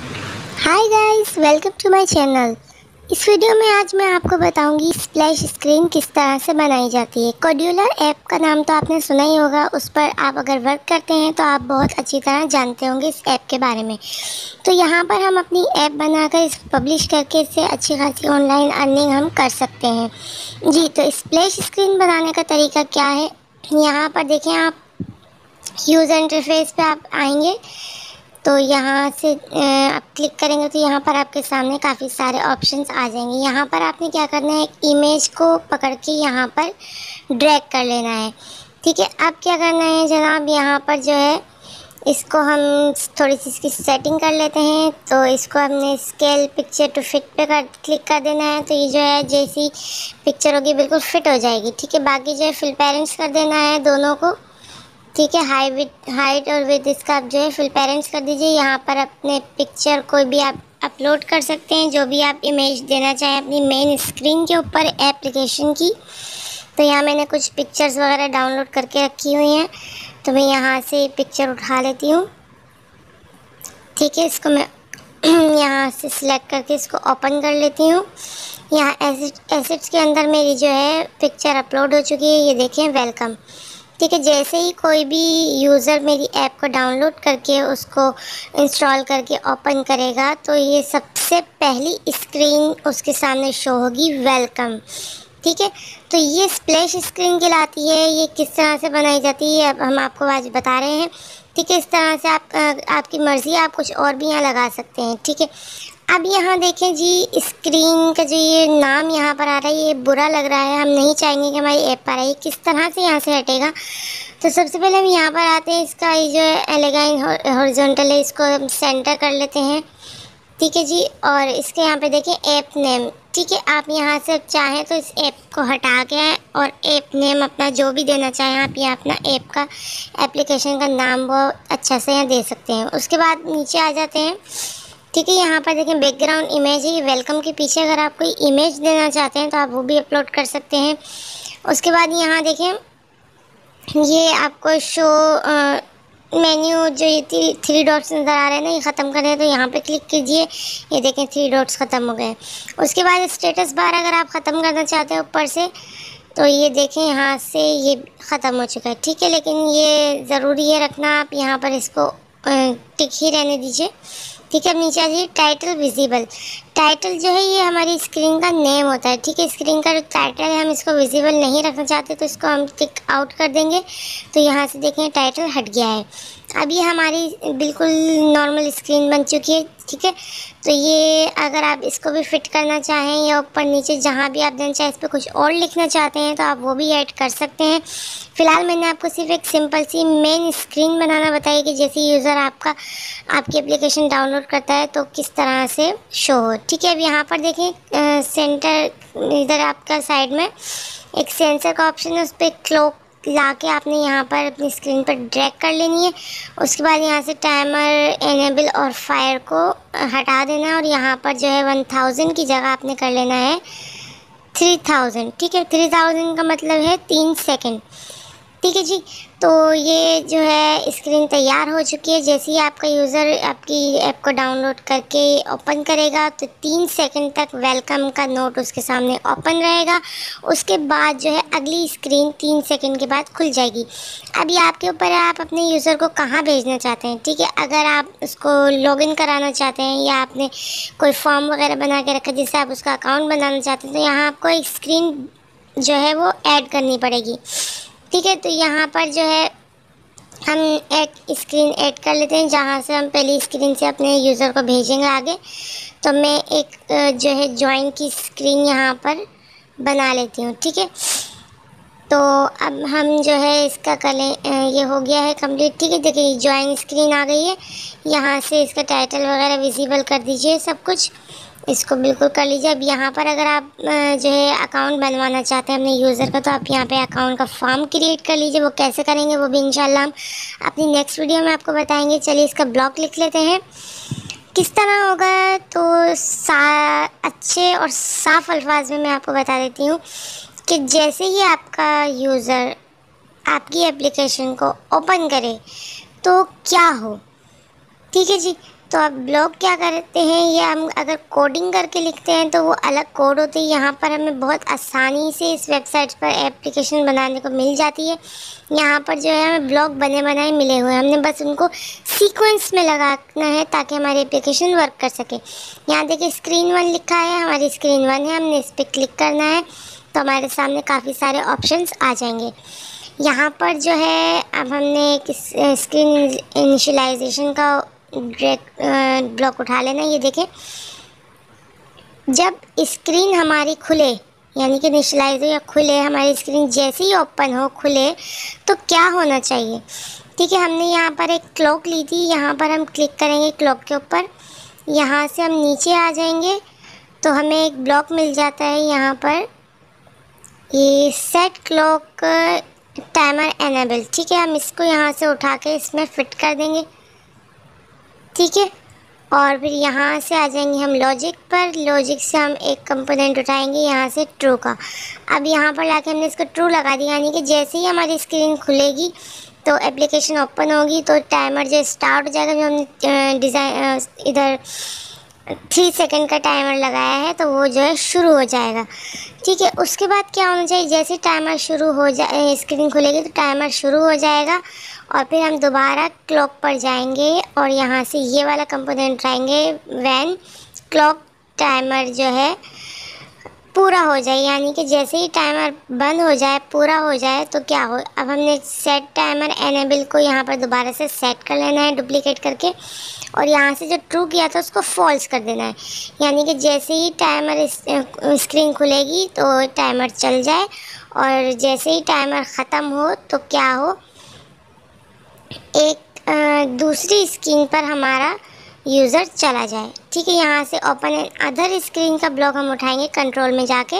Hi guys welcome to my channel इस video में आज मैं आपको बताऊँगी स्प्लैश स्क्रीन किस तरह से बनाई जाती है। कोड्यूलर ऐप का नाम तो आपने सुना ही होगा, उस पर आप अगर वर्क करते हैं तो आप बहुत अच्छी तरह जानते होंगे इस ऐप के बारे में। तो यहाँ पर हम अपनी ऐप बनाकर इस पब्लिश करके इससे अच्छी खासी ऑनलाइन अर्निंग हम कर सकते हैं। जी तो स्प्लैश स्क्रीन बनाने का तरीका क्या है? यहाँ पर देखें आप यूज़र इंटरफेस पर आप आएँगे। तो यहाँ से आप क्लिक करेंगे तो यहाँ पर आपके सामने काफ़ी सारे ऑप्शंस आ जाएँगे। यहाँ पर आपने क्या करना है इमेज को पकड़ के यहाँ पर ड्रैग कर लेना है। ठीक है, अब क्या करना है जनाब, यहाँ पर जो है, इसको हम थोड़ी सी इसकी सेटिंग कर लेते हैं। तो इसको हमने स्केल पिक्चर टू फिट पे कर क्लिक कर देना है। तो ये जो है, जैसी पिक्चर होगी, बिल्कुल फिट हो जाएगी। ठीक है, बाकी जो है फिल पेरेंट्स कर देना है दोनों को। ठीक है हाई विथ हाइट और विथ इसका आप जो है फुल पेरेंट्स कर दीजिए। यहाँ पर अपने पिक्चर कोई भी आप अपलोड कर सकते हैं। जो भी आप इमेज देना चाहें अपनी मेन स्क्रीन के ऊपर एप्लीकेशन की। तो यहाँ मैंने कुछ पिक्चर्स वगैरह डाउनलोड करके रखी हुई हैं। तो मैं यहाँ से पिक्चर उठा लेती हूँ। ठीक है, इसको मैं यहाँ से सिलेक्ट करके इसको ओपन कर लेती हूँ। यहाँ एसिड एसिड्स के अंदर मेरी जो है पिक्चर अपलोड हो चुकी है। ये देखें वेलकम ठीक है, जैसे ही कोई भी यूज़र मेरी ऐप को डाउनलोड करके उसको इंस्टॉल करके ओपन करेगा तो ये सबसे पहली स्क्रीन उसके सामने शो होगी, वेलकम। ठीक है तो ये स्प्लैश स्क्रीन कहलाती है, ये किस तरह से बनाई जाती है, अब हम आपको आज बता रहे हैं। ठीक है, इस तरह से आप आपकी मर्ज़ी, आप कुछ और भी यहाँ लगा सकते हैं, ठीक है। अब यहाँ देखें जी स्क्रीन का जो ये नाम यहाँ पर आ रहा है, ये बुरा लग रहा है। हम नहीं चाहेंगे कि हमारी ऐप पर आए। किस तरह से यहाँ से हटेगा? तो सबसे पहले हम यहाँ पर आते हैं। इसका ये जो है एलेगाइन हॉरिजॉन्टल है, इसको हम सेंटर कर लेते हैं। ठीक है जी? और इसके यहाँ पे देखें ऐप नेम ठीक है, आप यहाँ से चाहें तो इस ऐप को हटा के और ऐप नेम अपना जो भी देना चाहें, आप यहाँ अपना ऐप का एप्लीकेशन का नाम वो अच्छा से यहाँ दे सकते हैं। उसके बाद नीचे आ जाते हैं। ठीक है, यहाँ पर देखें बैकग्राउंड इमेज है वेलकम के पीछे अगर आप कोई इमेज देना चाहते हैं तो आप वो भी अपलोड कर सकते हैं। उसके बाद यहाँ देखें, ये आपको शो मेन्यू जो ये थ्री डॉट्स नज़र आ रहे हैं ना, ये ख़त्म कर करें तो यहाँ पे क्लिक कीजिए, ये देखें थ्री डॉट्स ख़त्म हो गए। उसके बाद स्टेटस बार अगर आप ख़त्म करना चाहते हैं ऊपर से तो ये देखें यहाँ से ये ख़त्म हो चुका है। ठीक है, लेकिन ये ज़रूरी है रखना, आप यहाँ पर इसको टिक ही रहने दीजिए। ठीक है, अब नीचे आ जाइए टाइटल विजिबल टाइटल जो है, ये हमारी स्क्रीन का नेम होता है, ठीक है? स्क्रीन का जो टाइटल है, हम इसको विजिबल नहीं रखना चाहते तो इसको हम टिक आउट कर देंगे। तो यहाँ से देखें टाइटल हट गया है। ये हमारी बिल्कुल नॉर्मल स्क्रीन बन चुकी है, ठीक है? तो ये अगर आप इसको भी फिट करना चाहें या ऊपर नीचे जहाँ भी आप देना चाहें, इस पर कुछ और लिखना चाहते हैं तो आप वो भी ऐड कर सकते हैं। फ़िलहाल मैंने आपको सिर्फ़ एक सिंपल सी मेन स्क्रीन बनाना बताई कि जैसे यूज़र आपका, आपकी एप्लीकेशन डाउनलोड करता है तो किस तरह से शो हो, ठीक है? अब यहाँ पर देखें सेंटर, इधर आपका साइड में एक सेंसर का ऑप्शन है, उस पर क्लोक ला के आपने यहाँ पर अपनी स्क्रीन पर ड्रैग कर लेनी है। उसके बाद यहाँ से टाइमर एनेबल और फायर को हटा देना है और यहाँ पर जो है वन थाउज़ेंड की जगह आपने कर लेना है थ्री थाउज़ेंड ठीक है थ्री थाउज़ेंड का मतलब है तीन सेकेंड ठीक है जी तो ये जो है स्क्रीन तैयार हो चुकी है। जैसे ही आपका यूज़र आपकी ऐप को डाउनलोड करके ओपन करेगा तो तीन सेकंड तक वेलकम का नोट उसके सामने ओपन रहेगा। उसके बाद जो है, अगली स्क्रीन तीन सेकंड के बाद खुल जाएगी। अभी आपके ऊपर आप अपने यूज़र को कहाँ भेजना चाहते हैं, ठीक है? अगर आप उसको लॉगिन कराना चाहते हैं या आपने कोई फॉर्म वगैरह बना के रखा जिससे आप उसका अकाउंट बनाना चाहते हैं तो यहाँ आपको एक स्क्रीन जो है, वो ऐड करनी पड़ेगी। ठीक है तो यहाँ पर जो है, हम एक स्क्रीन ऐड कर लेते हैं, जहाँ से हम पहली स्क्रीन से अपने यूज़र को भेजेंगे आगे। तो मैं एक जो है ज्वाइन की स्क्रीन यहाँ पर बना लेती हूँ, ठीक है? तो अब हम जो है, इसका कलें ये हो गया है कंप्लीट ठीक है? देखिए ज्वाइन स्क्रीन आ गई है। यहाँ से इसका टाइटल वगैरह विजिबल कर दीजिए सब कुछ। इसको बिल्कुल कर लीजिए। अब यहाँ पर अगर आप जो है अकाउंट बनवाना चाहते हैं अपने यूज़र का तो आप यहाँ पे अकाउंट का फॉर्म क्रिएट कर लीजिए। वो कैसे करेंगे, वो भी इंशाल्लाह हम अपनी नेक्स्ट वीडियो में आपको बताएँगे। चलिए इसका ब्लॉक लिख लेते हैं। किस तरह होगा तो सा, अच्छे और साफ़ अल्फाज में मैं आपको बता देती हूँ कि जैसे ही आपका यूज़र आपकी एप्लीकेशन को ओपन करे तो क्या हो? ठीक है जी? तो अब ब्लॉग क्या करते हैं, ये हम अगर कोडिंग करके लिखते हैं तो वो अलग कोड होती है। यहाँ पर हमें बहुत आसानी से इस वेबसाइट पर एप्लीकेशन बनाने को मिल जाती है। यहाँ पर जो है, हमें ब्लॉग बने बनाए मिले हुए हैं। हमने बस उनको सीक्वेंस में लगाना है, ताकि हमारी एप्लीकेशन वर्क कर सके। यहाँ देखिए स्क्रीन वन लिखा है, हमारी स्क्रीन वन है, हमने इस पर क्लिक करना है तो हमारे सामने काफ़ी सारे ऑप्शंस आ जाएँगे। यहाँ पर जो है, अब हमने एक स्क्रीन इनिशलाइजेशन का ब्लॉक उठा लेना, ये देखें। जब स्क्रीन हमारी खुले, यानी कि इनिशलाइज या खुले, हमारी स्क्रीन जैसे ही ओपन हो, खुले तो क्या होना चाहिए? ठीक है, हमने यहाँ पर एक क्लॉक ली थी, यहाँ पर हम क्लिक करेंगे क्लॉक के ऊपर। यहाँ से हम नीचे आ जाएँगे तो हमें एक ब्लॉक मिल जाता है यहाँ पर। ये सेट क्लॉक टाइमर एनेबल ठीक है, हम इसको यहाँ से उठा के इसमें फ़िट कर देंगे। ठीक है? और फिर यहाँ से आ जाएँगे हम लॉजिक पर। लॉजिक से हम एक कंपोनेंट उठाएँगे यहाँ से ट्रू का। अब यहाँ पर लाके हमने इसको ट्रू लगा दिया, यानी कि जैसे ही हमारी स्क्रीन खुलेगी तो एप्लीकेशन ओपन होगी तो टाइमर जो स्टार्ट हो जाएगा, जो हमने डिज़ाइन इधर थ्री सेकंड का टाइमर लगाया है तो वो जो है शुरू हो जाएगा। ठीक है, उसके बाद क्या होना चाहिए? जैसे टाइमर शुरू हो जाए स्क्रीन खुलेगी तो टाइमर शुरू हो जाएगा और फिर हम दोबारा क्लॉक पर जाएँगे और यहाँ से ये वाला कंपोनेंट आएँगे वैन क्लॉक टाइमर जो है, पूरा हो जाए। यानी कि जैसे ही टाइमर बंद हो जाए, पूरा हो जाए तो क्या हो, अब हमने सेट टाइमर एनेबल को यहाँ पर दोबारा से सेट कर लेना है डुप्लीकेट करके। और यहाँ से जो ट्रू किया था, उसको फॉल्स कर देना है। यानी कि जैसे ही टाइमर स्क्रीन खुलेगी तो टाइमर चल जाए। और जैसे ही टाइमर ख़त्म हो तो क्या हो? एक दूसरी स्क्रीन पर हमारा यूज़र चला जाए। ठीक है, यहाँ से ओपन एंड अदर स्क्रीन का ब्लॉक हम उठाएँगे कंट्रोल में जाके।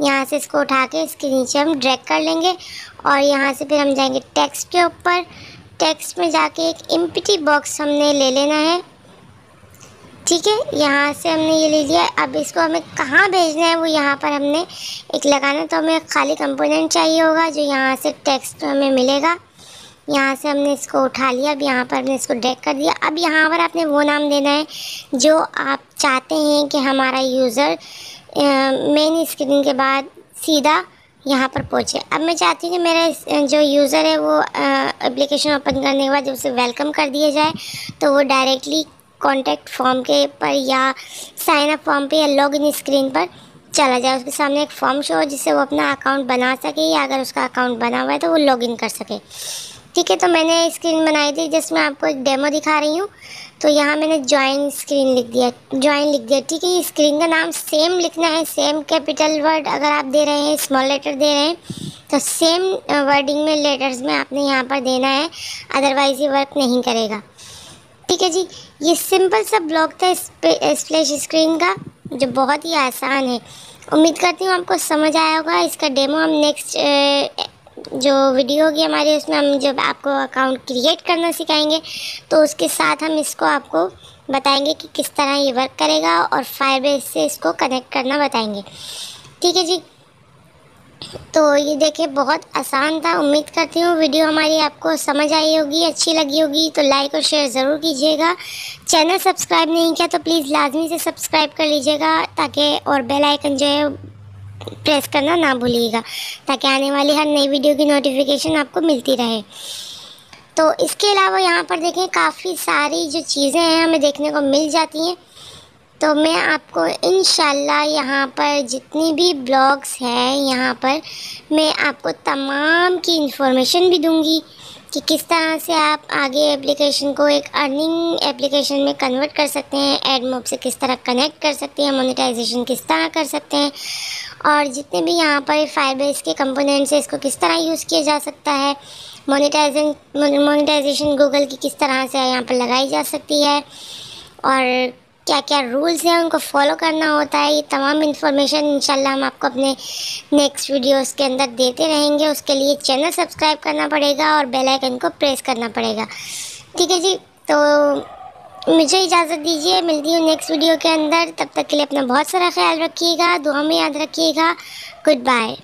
यहाँ से इसको उठा के इसके नीचे हम ड्रैग कर लेंगे। और यहाँ से फिर हम जाएँगे टेक्स्ट के ऊपर। टेक्स्ट में जाके एक इम्पिटी बॉक्स हमने ले लेना है। ठीक है, यहाँ से हमने ये ले लिया। अब इसको हमें कहाँ भेजना है वो यहाँ पर हमने एक लगाना तो हमें खाली कंपोनेंट चाहिए होगा जो यहाँ से टेक्स्ट हमें मिलेगा। यहाँ से हमने इसको उठा लिया, अब यहाँ पर हमने इसको ड्रैग कर दिया। अब यहाँ पर आपने वो नाम देना है जो आप चाहते हैं कि हमारा यूज़र मेन स्क्रीन के बाद सीधा यहाँ पर पहुँचे। अब मैं चाहती हूँ कि मेरा जो यूज़र है वो एप्लीकेशन ओपन करने के बाद जब उसे वेलकम कर दिया जाए तो वो डायरेक्टली कॉन्टैक्ट फॉर्म के पर या साइन अप फॉर्म पे या लॉग इन स्क्रीन पर चला जाए। उसके सामने एक फॉर्म शो हो जिससे वो अपना अकाउंट बना सके या अगर उसका अकाउंट बना हुआ है तो वो लॉग इन कर सके। ठीक है तो मैंने स्क्रीन बनाई थी जिसमें आपको एक डेमो दिखा रही हूँ। तो यहाँ मैंने ज्वाइन स्क्रीन लिख दिया ज्वाइन लिख दिया, ठीक है? स्क्रीन का नाम सेम लिखना है सेम कैपिटल वर्ड अगर आप दे रहे हैं स्मॉल लेटर दे रहे हैं तो सेम वर्डिंग में लेटर्स में आपने यहाँ पर देना है अदरवाइज़ ये वर्क नहीं करेगा। ठीक है जी? ये सिंपल सा ब्लॉक था स्प्लैश स्क्रीन का, जो बहुत ही आसान है। उम्मीद करती हूँ आपको समझ आया होगा, इसका डेमो हम नेक्स्ट जो वीडियो होगी हमारी उसमें हम जब आपको अकाउंट क्रिएट करना सिखाएँगे तो उसके साथ हम इसको आपको बताएँगे कि किस तरह ये वर्क करेगा और फायरबेस से इसको कनेक्ट करना बताएँगे। ठीक है जी? तो ये देखिए, बहुत आसान था। उम्मीद करती हूँ वीडियो हमारी आपको समझ आई होगी, अच्छी लगी होगी। तो लाइक और शेयर ज़रूर कीजिएगा। चैनल सब्सक्राइब नहीं किया तो प्लीज़ लाजमी से सब्सक्राइब कर लीजिएगा, ताकि और बेल आइकन जो है प्रेस करना ना भूलिएगा, ताकि आने वाली हर नई वीडियो की नोटिफिकेशन आपको मिलती रहे। तो इसके अलावा यहाँ पर देखें, काफ़ी सारी जो चीज़ें हैं हमें देखने को मिल जाती हैं। तो मैं आपको इन यहाँ पर जितनी भी ब्लॉग्स हैं, यहाँ पर मैं आपको तमाम की इन्फॉर्मेशन भी दूँगी। कि किस तरह से आप आगे एप्लीकेशन को एक अर्निंग एप्लीकेशन में कन्वर्ट कर सकते हैं एड मोब से किस तरह कनेक्ट कर सकते हैं मोनेटाइजेशन किस तरह कर सकते हैं, और जितने भी यहाँ पर फायर बेस के कंपोनेंट्स हैं, इसको किस तरह यूज़ किया जा सकता है मोनेटाइजेशन मोनेटाइजेशन गूगल की किस तरह से यहाँ पर लगाई जा सकती है, और क्या क्या रूल्स हैं उनको फॉलो करना होता है, ये तमाम इन्फॉर्मेशन इंशाल्लाह हम आपको अपने नेक्स्ट वीडियोस के अंदर देते रहेंगे। उसके लिए चैनल सब्सक्राइब करना पड़ेगा और बेल आइकन को प्रेस करना पड़ेगा। ठीक है जी तो मुझे इजाज़त दीजिए, मिलती हूँ नेक्स्ट वीडियो के अंदर। तब तक के लिए अपना बहुत सारा ख्याल रखिएगा, दुआ में याद रखिएगा। Good bye